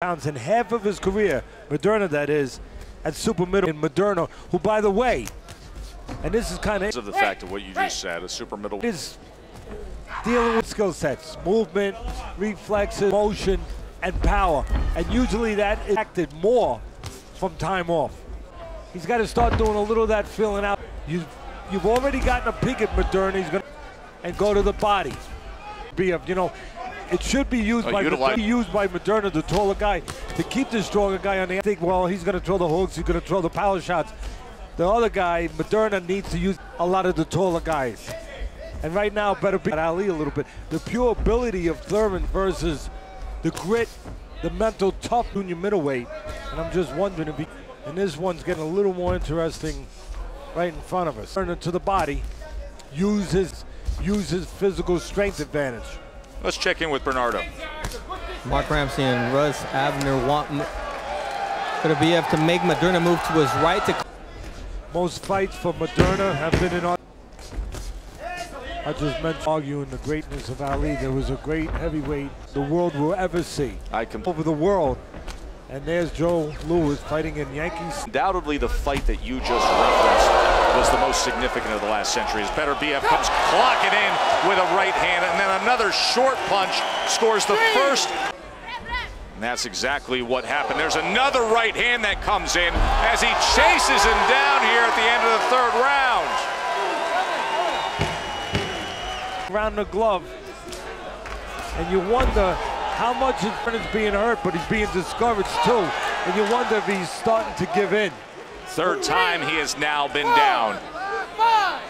pounds in half of his career, Maderna that is, at super middle in Maderna, who by the way, and this is kind of of the fact of what you just said, a super middle is dealing with skill sets, movement, reflexes, motion, and power, and usually that is acted more from time off. He's got to start doing a little of that filling out. You've you've already gotten a peek at Maderna. He's going to and go to the body. Be a, you know, it should be used oh, by Maderna, be used by Maderna, the taller guy, to keep the stronger guy on the. I think, well, he's going to throw the hooks, he's going to throw the power shots. The other guy, Maderna, needs to use a lot of the taller guys. And right now, better be Ali a little bit. The pure ability of Thurman versus the grit, the mental tough junior middleweight. And I'm just wondering if he, and this one's getting a little more interesting right in front of us. Turn it to the body, use his, use his physical strength advantage. Let's check in with Bernardo. Mark Ramsey and Russ Abner want for the BF to make Maderna move to his right. To Most fights for Maderna have been in our I just mentioned arguing the greatness of Ali. There was a great heavyweight the world will ever see. I can over the world. And there's Joe Louis fighting in Yankees. Undoubtedly the fight that you just referenced was the most significant of the last century. As Beterbiev comes clocking in with a right hand and then another short punch scores the first. And that's exactly what happened. There's another right hand that comes in as he chases him down here at the end of the third round. Around the glove. And you wonder how much his friend is being hurt, but he's being discouraged too. And you wonder if he's starting to give in. Third time he has now been down.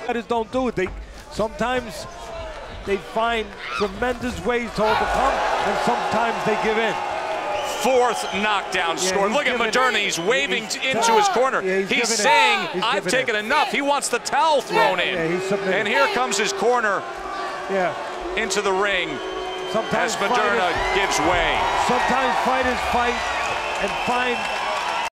Fighters don't do it. They sometimes they find tremendous ways to overcome, and sometimes they give in. Fourth knockdown yeah, score. Look at Maderna. He's waving he's, into his corner. Yeah, he's, he's saying, he's I've taken it. enough. He wants the towel thrown in. and here comes his corner yeah. into the ring Sometimes as Maderna fighters, gives way. Sometimes fighters fight and find